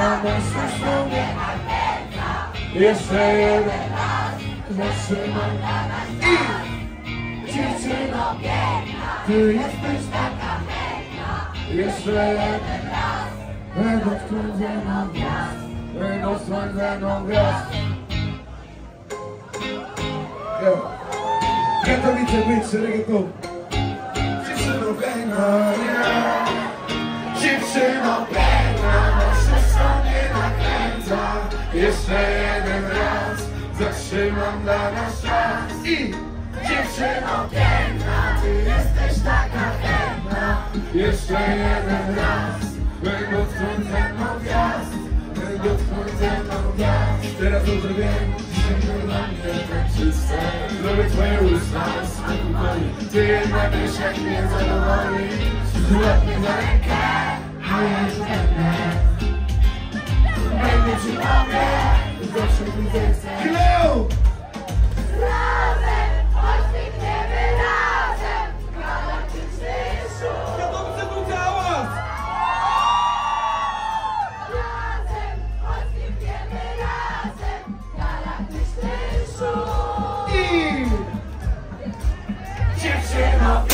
naszej stronie Jeszcze jeden. Zatrzymaj I Dziewczyno Ty jesteś taka Jeszcze jeden. Będą spędzoną gwiazd. Będą spędzoną gwiazd. Katowice, być, reggaeton Dziewczyno piękna, Jeszcze jeden raz Zatrzymam dla nas czas I Dziewczyno piękna, ty jesteś taka piękna. Jeszcze jeden raz Będą ze mną gwiazd Będą ze mną gwiazd. Teraz dobrze wiem, to dla mnie tak czyste Zrobię twoje usta spokojnie Ty jednak wiesz jak mnie zadowoli. Złap mnie za rękę, a ja już będę. Będę ci Glow! Razem, poświętniemy razem, galaktyczny szum. To hałas! Razem, poświętniemy razem, galaktyczny szum. I dziewczyno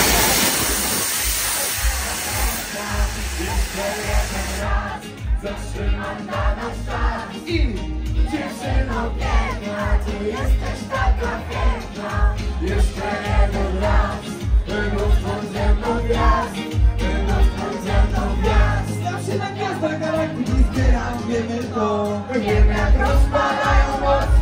Jeszcze jeden raz Zatrzymam dla nas I Wiemy jak rozpalają moc